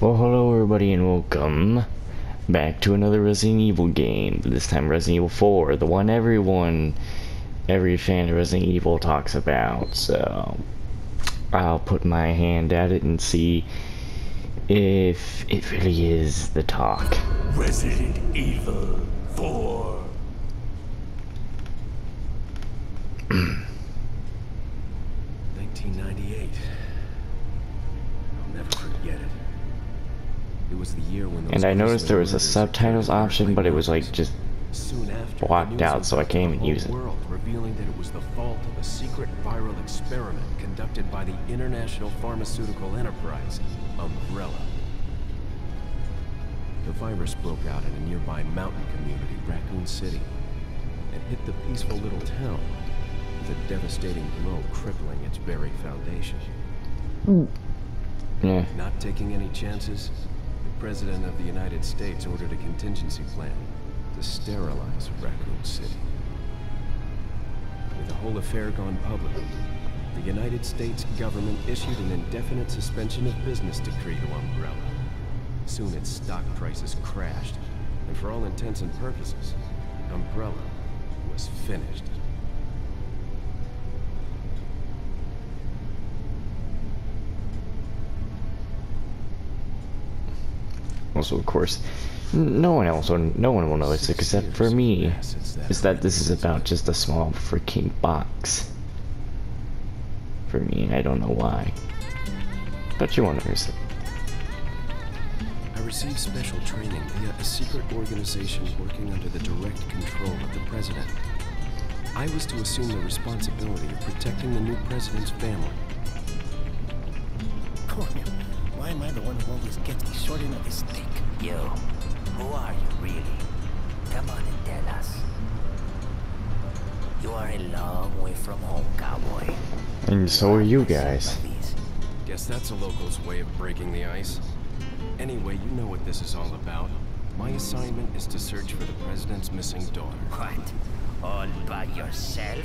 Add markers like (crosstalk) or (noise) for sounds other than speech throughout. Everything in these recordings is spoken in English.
Well, hello everybody and welcome back to another Resident Evil game. This time Resident Evil 4, the one everyone, every fan of Resident Evil talks about. So, I'll put my hand at it and see if it really is the talk. Resident Evil 4. (clears throat) And I noticed there was a subtitles option, but it was like just Soon after, blocked out, so I can't even use it. World, revealing that it was the fault of a secret viral experiment conducted by the international pharmaceutical enterprise, Umbrella. The virus broke out in a nearby mountain community, Raccoon City, and hit the peaceful little town with a devastating blow crippling its very foundation. Hmm. yeah. Not taking any chances, President of the United States ordered a contingency plan to sterilize Raccoon City. With the whole affair gone public, the United States government issued an indefinite suspension of business decree to Umbrella. Soon its stock prices crashed, and for all intents and purposes, Umbrella was finished. Also, of course, no one else, will, no one will notice it except for me. Is that this is about just a small freaking box. For me, I don't know why. But you won't notice it. I received special training via a secret organization working under the direct control of the president. I was to assume the responsibility of protecting the new president's family. Cornel, why am I the one who always gets the short end of the stick? You, who are you really? Come on and tell us. You are a long way from home, cowboy. And so are you guys. Guess that's a local's way of breaking the ice. Anyway, you know what this is all about. My assignment is to search for the president's missing daughter. What? All by yourself?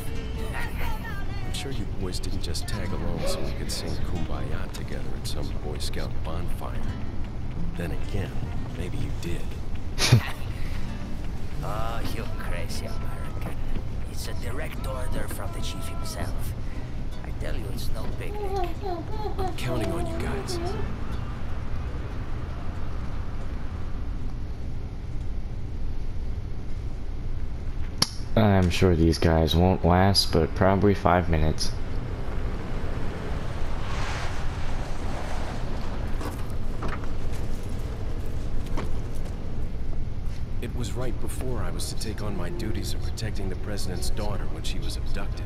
(laughs) I'm sure you boys didn't just tag along so we could sing Kumbaya together at some Boy Scout bonfire. Then again, maybe you did. oh, (laughs) you crazy American. It's a direct order from the chief himself. I tell you, it's no picnic. I'm (laughs) counting on you guys. I'm sure these guys won't last, but probably five minutes. It was right before I was to take on my duties of protecting the president's daughter when she was abducted.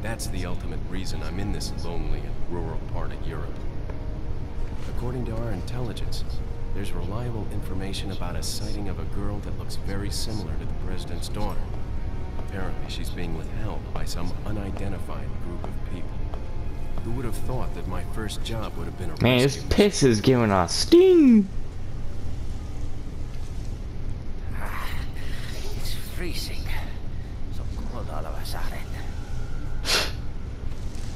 That's the ultimate reason I'm in this lonely and rural part of Europe. According to our intelligence, there's reliable information about a sighting of a girl that looks very similar to the president's daughter. Apparently, she's being withheld by some unidentified group of people. Who would have thought that my first job would have been a Man, this piss is giving off sting. It's freezing. So cold all of a sudden.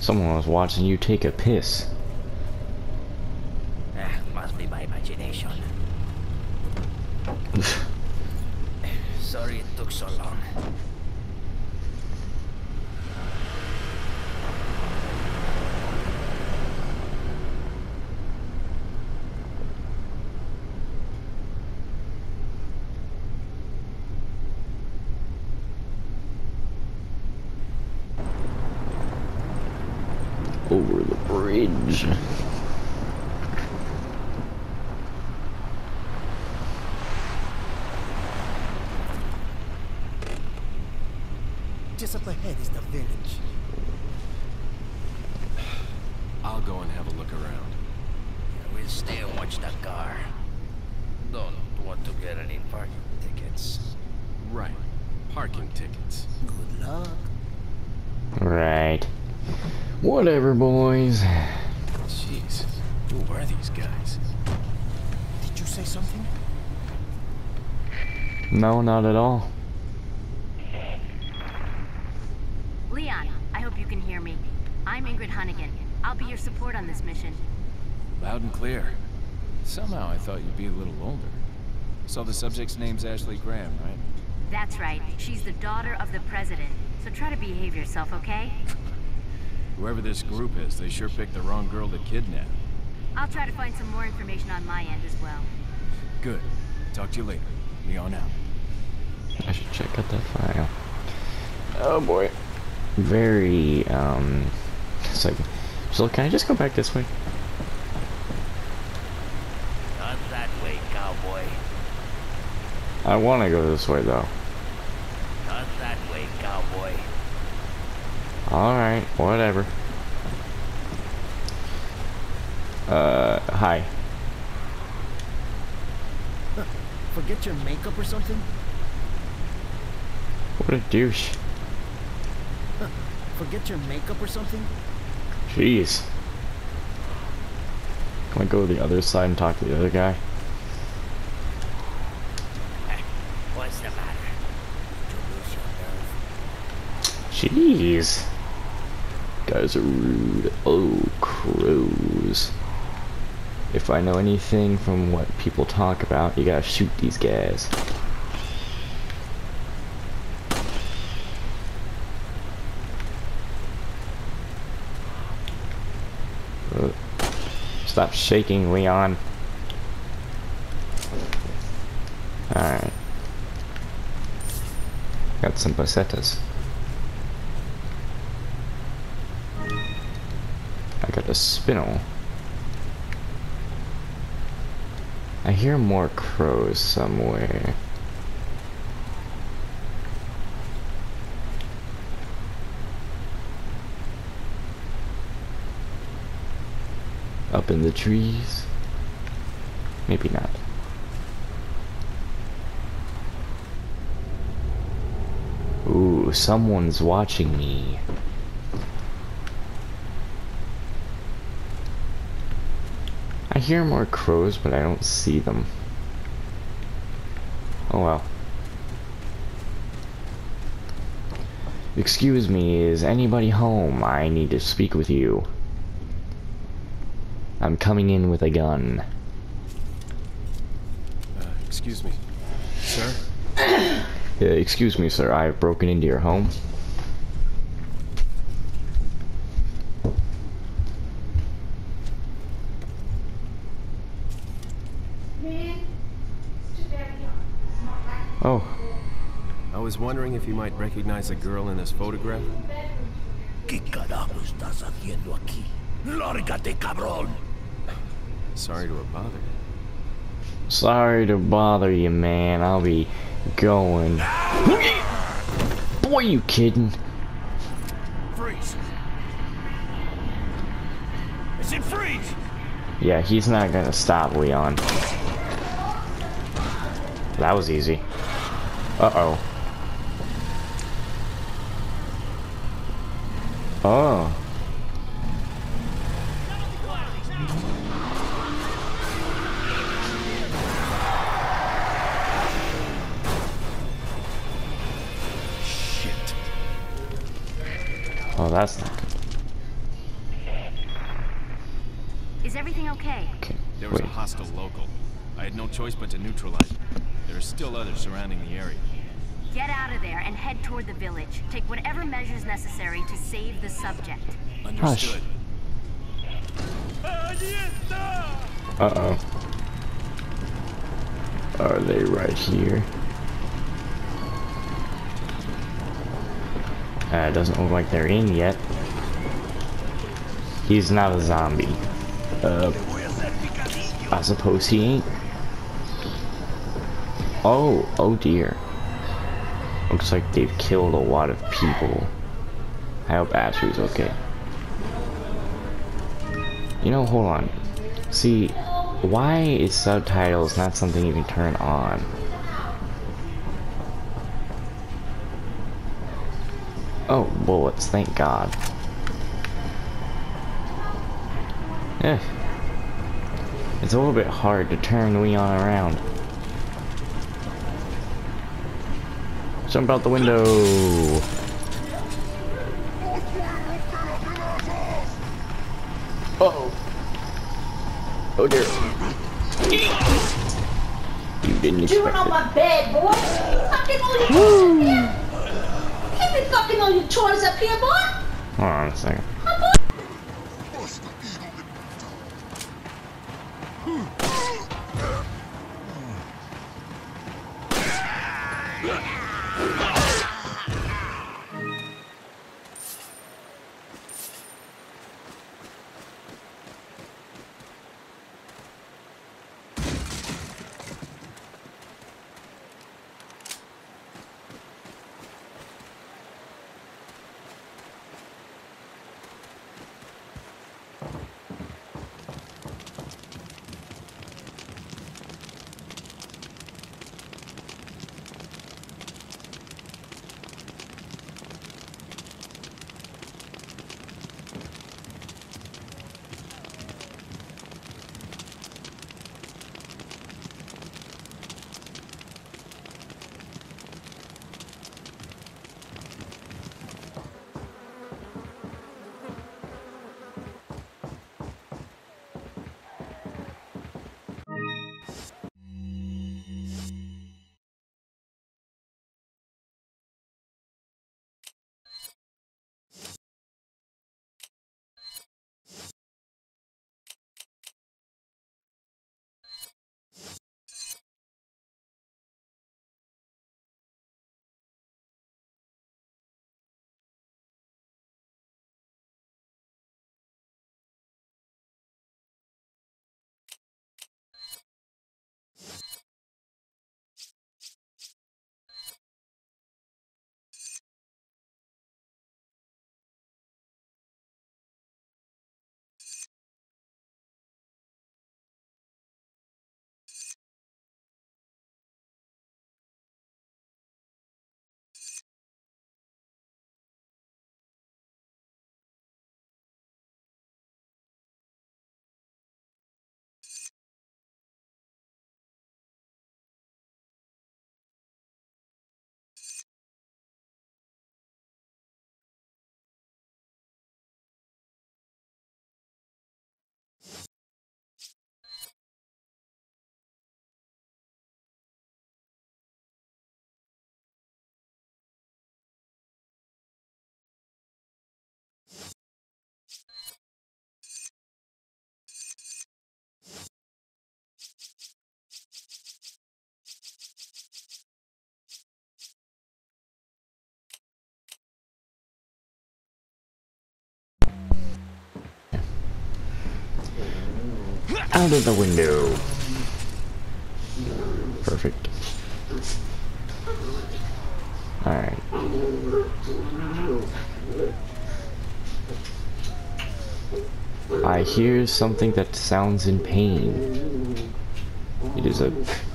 Someone was watching you take a piss. Ah, must be my imagination. Sorry it took so long. Over the bridge. Just up ahead is the village. I'll go and have a look around. We'll stay and watch the car. Don't want to get any parking tickets. Right. Parking tickets. Good luck. Right. Whatever, boys. Jeez. Who are these guys? Did you say something? No, not at all. Leon, I hope you can hear me. I'm Ingrid Hunnigan. I'll be your support on this mission. Loud and clear. Somehow I thought you'd be a little older. So the subject's name's Ashley Graham, right? That's right. She's the daughter of the president. So try to behave yourself, okay? (laughs) Whoever this group is, they sure picked the wrong girl to kidnap. I'll try to find some more information on my end as well. Good. Talk to you later. We Leon out. I should check out that file. Oh boy. Very, um... It's like... So can I just go back this way? Not that way, cowboy. I want to go this way though. Not that way, cowboy. Alright, whatever. Uh, hi. Forget your makeup or something? What a douche. (laughs) Forget your makeup or something? Jeez. Can I go to the other side and talk to the other guy? What's the matter? Did you lose your nerve? Jeez. Guys are rude. Oh, crows. If I know anything from what people talk about, you gotta shoot these guys. Uh, Stop shaking, Leon. Alright. Got some pesetas. I got a spinel. I hear more crows somewhere. Up in the trees? Maybe not. Ooh, someone's watching me. Hear more crows, but I don't see them. Oh well. Excuse me, is anybody home? I need to speak with you. I'm coming in with a gun. Uh, excuse me. Sir? (coughs) Uh, excuse me, sir. I've broken into your home. Oh, I was wondering if you might recognize a girl in this photograph? ¿Qué carajo estás haciendo aquí? ¡Lárgate, cabrón! Sorry to have bothered. sorry to bother you, man. I'll be going. Boy, you kidding? Freeze! I said freeze! Yeah, he's not gonna stop Leon. That was easy. Uh-oh. Oh. Shit. Oh, that's not good. Is everything okay? Okay. There was Wait. a hostile local. I had no choice but to neutralize it. There are still others surrounding the area. Get out of there and head toward the village. Take whatever measures necessary to save the subject. Understood. Uh-oh. Are they right here? Uh, it doesn't look like they're in yet. He's not a zombie. Uh, I suppose he ain't. Oh, oh dear. Looks like they've killed a lot of people. I hope Ashley's okay. You know, hold on. See, why is subtitles not something you can turn on? Oh, bullets, thank God. Eh. It's a little bit hard to turn Leon around. Jump out the window! Uh oh. Oh dear. You didn't Chewing expect on it. my bed, boy. Fucking all your toys up here. Can't fucking all your toys up here, boy. Hold on a second. Out of the window. Perfect. Alright. I hear something that sounds in pain. It is a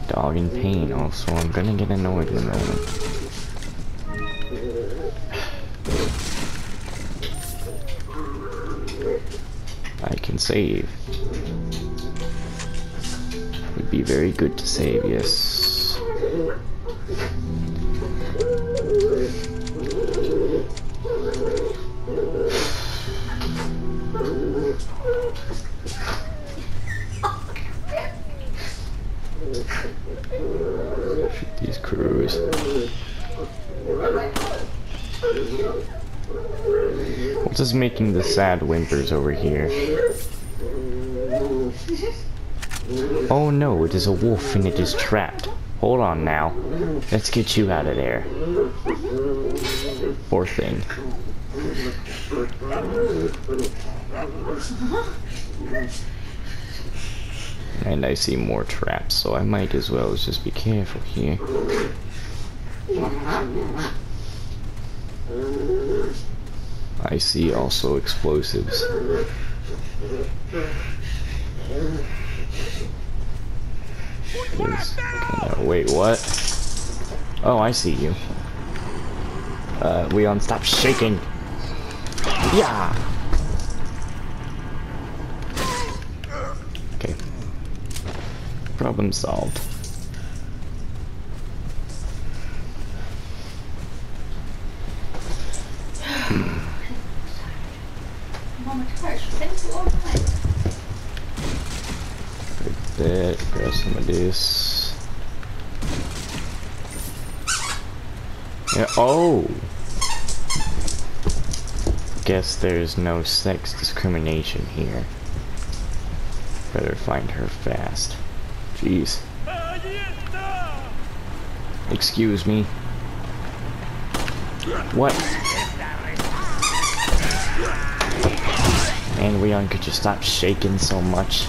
dog in pain also. I'm gonna get annoyed in a moment. I can save. Would be very good to save, yes. These. What's is making the sad whimpers over here? Oh no, it is a wolf and it is trapped. Hold on now. Let's get you out of there. Poor thing. And I see more traps, so I might as well just be careful here. I see also explosives. Uh, wait, what? Oh, I see you. Uh, Leon, stop shaking! Yeah! Okay. Problem solved. Mama Tarsh, thank you all night. Bit. Grab some of this. Oh! Guess there's no sex discrimination here. Better find her fast. Jeez. Excuse me. What? Man, Leon, could you stop shaking so much?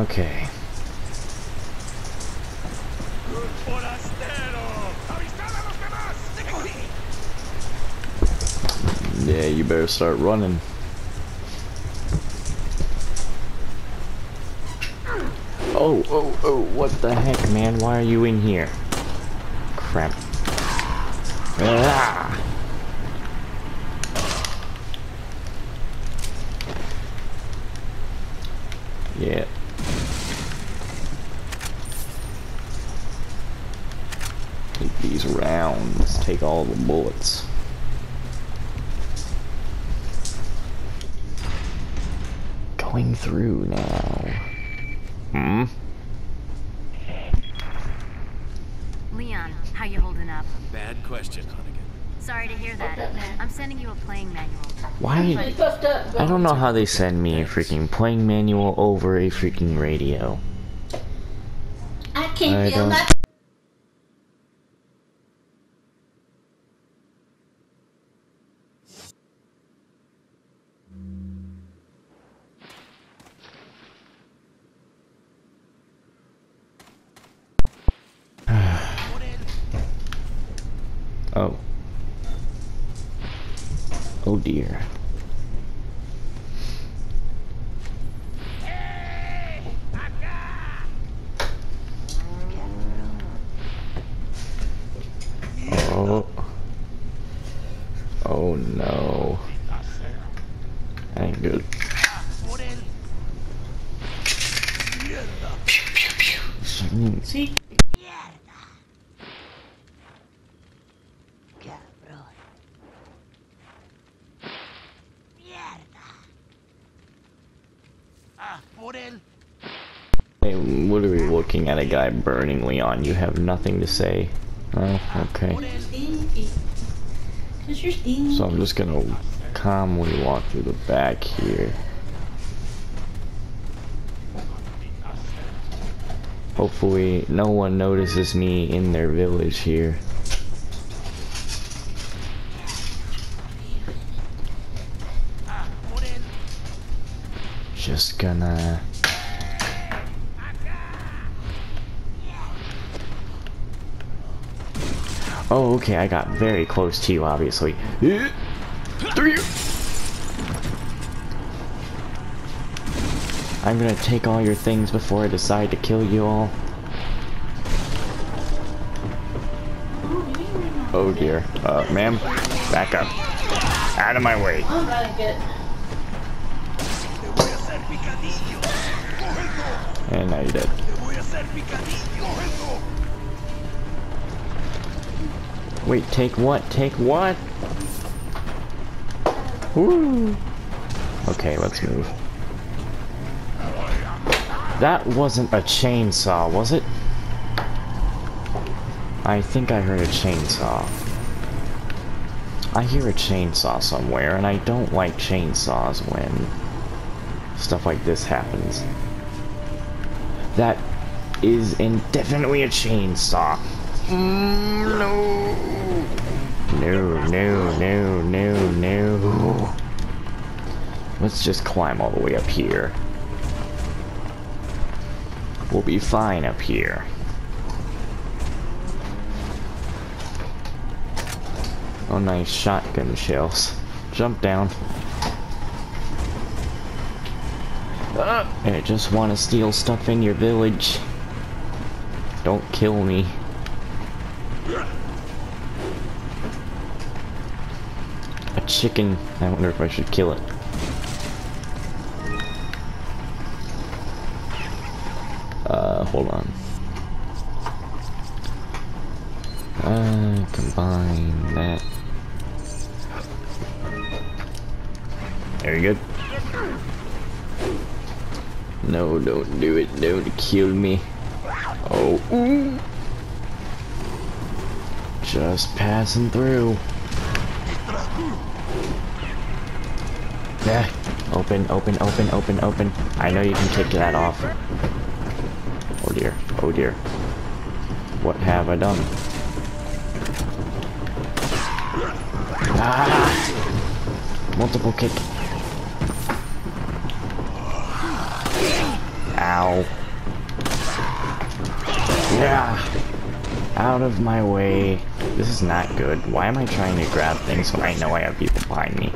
Okay. Yeah, you better start running. Oh, oh, oh, what the heck, man? Why are you in here? Crap. Ah! Yeah. Take these rounds, take all the bullets. Going through now. Hmm? Leon, how you holding up? Bad question, Hunnigan. Sorry to hear that. that. I'm sending you a playing manual. Why? You fucked up. I don't know how they send me a freaking playing manual over a freaking radio. I can't I feel don't- my Oh. Oh dear. Oh. Oh no. That ain't good. Mm, See? Hey, what are we looking at? A guy burning Leon. You have nothing to say. Oh, okay. So I'm just gonna calmly walk through the back here. Hopefully no one notices me in their village here. Just gonna... Oh, okay, I got very close to you, obviously. I'm gonna take all your things before I decide to kill you all. Oh dear. Uh, ma'am, back up. Out of my way. And now you're dead. Wait, take what? Take what? Woo! Okay, let's move. That wasn't a chainsaw, was it? I think I heard a chainsaw. I hear a chainsaw somewhere, and I don't like chainsaws when stuff like this happens. That is indefinitely a chainsaw. Mm, no. No, no, no, no, no. Let's just climb all the way up here. We'll be fine up here. Oh, nice shotgun shells. Jump down. Uh, I just want to steal stuff in your village. Don't kill me. Chicken. I wonder if I should kill it. Uh, hold on. Uh, combine that. Very good. No, don't do it. Don't kill me. Oh. Just passing through. Open, open, open, open, open. I know you can kick that off. Oh dear. Oh dear. What have I done? Ah! Multiple kick. Ow. Yeah. Out of my way. This is not good. Why am I trying to grab things when I know I have people behind me?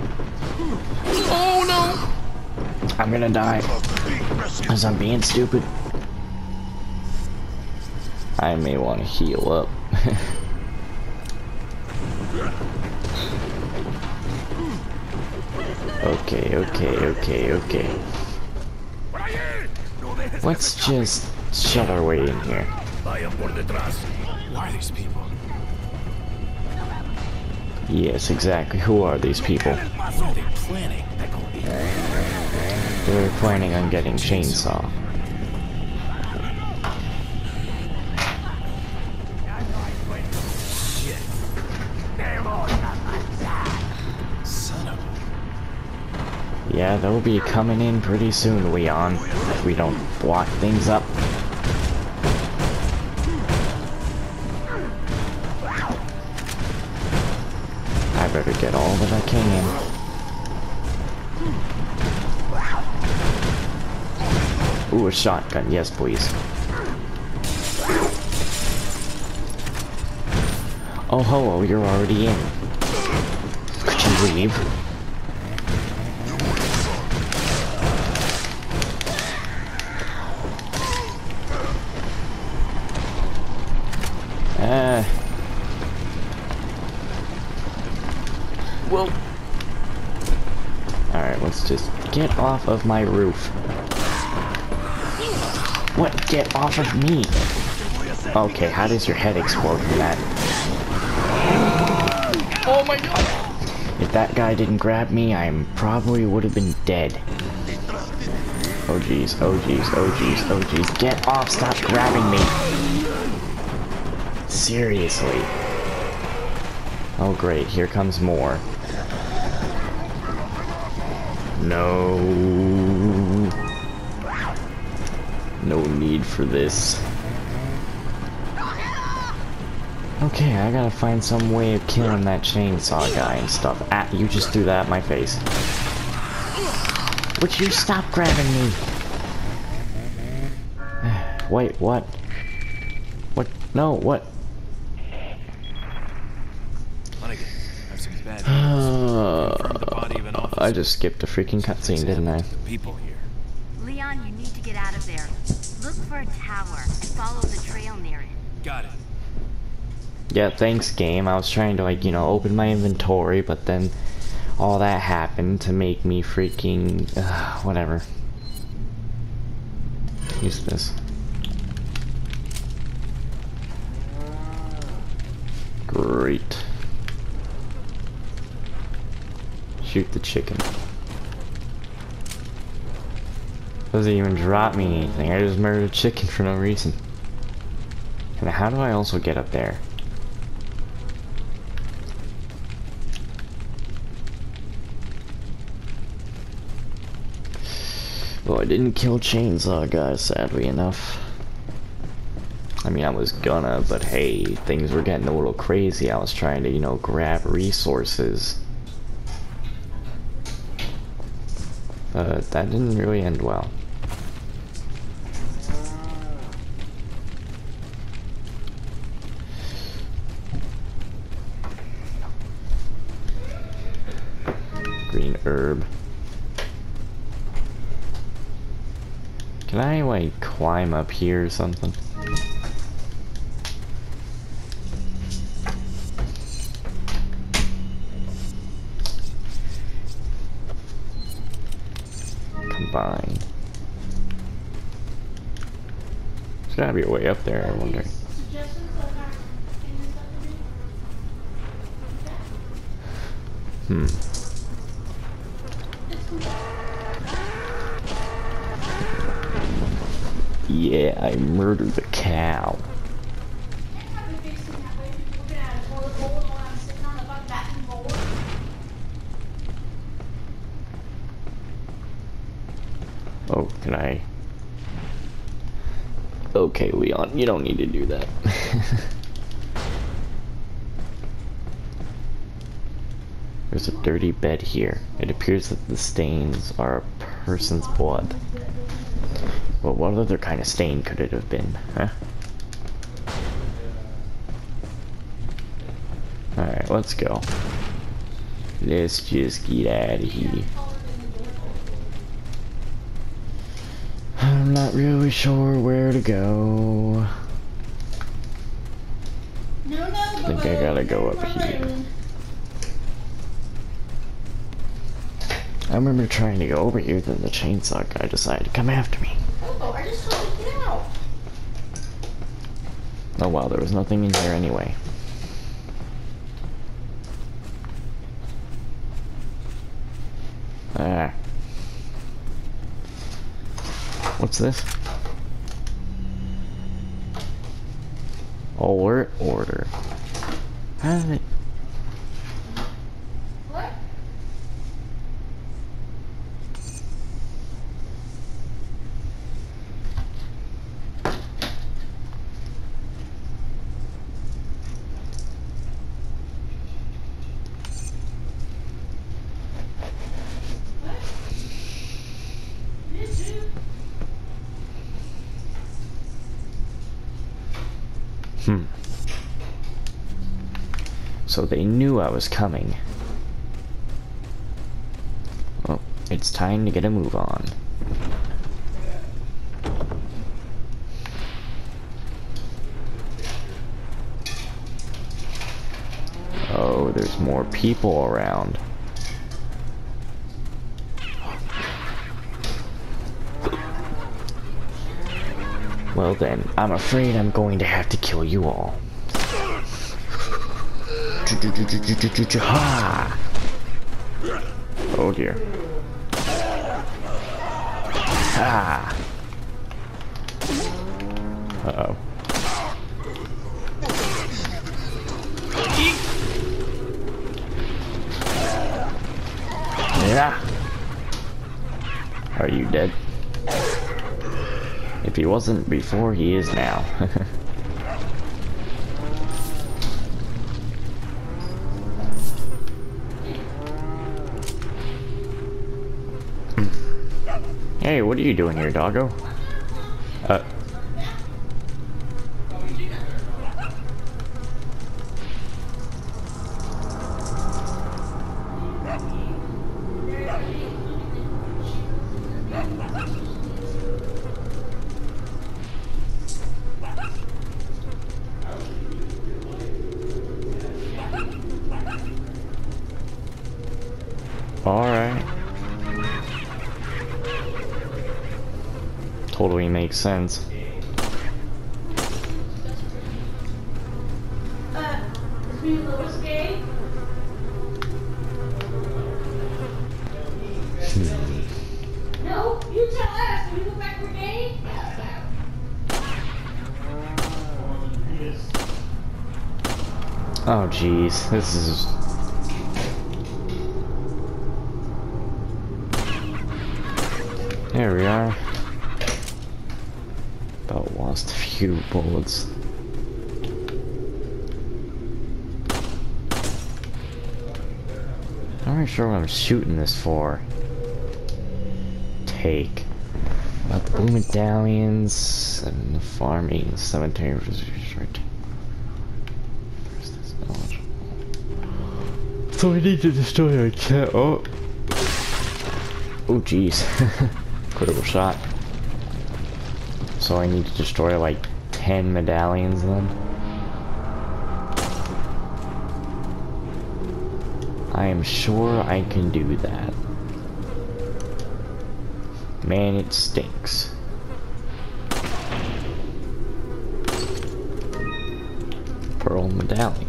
I'm gonna die. Because I'm being stupid. I may want to heal up. (laughs) okay, okay, okay, okay. Let's just shut our way in here. Who are these people? Yes, exactly. Who are these people? Be They're planning on getting chainsaw. Yeah, they'll be coming in pretty soon, Leon, if we don't block things up. I better get all that I can. A shotgun. Yes, please. Oh, hello, you're already in. Could you leave? Uh. Well. Alright, let's just get off of my roof. What? Get off of me! Okay, how does your head explode from that? Oh my god! If that guy didn't grab me, I probably would have been dead. Oh jeez, oh jeez, oh jeez, oh jeez. Get off, stop grabbing me! Seriously. Oh great, here comes more. No. No need for this. Okay, I gotta find some way of killing that chainsaw guy and stuff. Ah, you just threw that at my face. Would you stop grabbing me? (sighs) Wait, what? What? No, what? Hunnigan, I have some bad news. (sighs) Found the body of an officer. I just skipped a freaking cutscene, didn't I? People here. Yeah, thanks game. I was trying to like, you know, open my inventory, but then all that happened to make me freaking uh, whatever. Use this. Great. Shoot the chicken. Doesn't even drop me anything. I just murdered a chicken for no reason. And how do I also get up there? I didn't kill Chainsaw guy, sadly enough. I mean, I was gonna, but hey, things were getting a little crazy. I was trying to, you know, grab resources. But that didn't really end well. Climb up here or something? Combine. There's gotta be a way up there, I wonder. Hmm. Yeah, I murdered the cow. Oh, can I? Okay, Leon, you don't need to do that. (laughs) There's a dirty bed here. It appears that the stains are person's blood. Well, what other kind of stain could it have been, huh? Alright, let's go. Let's just get out of here. I'm not really sure where to go. I think I gotta go up here. I remember trying to go over here, then the chainsaw guy decided to come after me. Oh, I just to get out. Oh wow, there was nothing in here anyway. Ah. What's this? Alert order. How did it... What? Hmm. So they knew I was coming. Well, it's time to get a move on. Oh, there's more people around. Well then, I'm afraid I'm going to have to kill you all. Oh dear. Ha! Uh-oh. Yeah. Are you dead? If he wasn't before, he is now. (laughs) what are you doing here, doggo? Like we're gay? Oh jeez, this is... There we are. About lost bullets. I'm not sure what I'm shooting this for. Take. About the blue medallions and the farming cemetery right. Where's this knowledge? So we need to destroy our cat. Oh. Oh jeez. (laughs) Critical shot. So I need to destroy like 10 medallions then? I am sure I can do that. Man, it stinks. Pearl medallion.